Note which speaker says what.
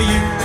Speaker 1: for you.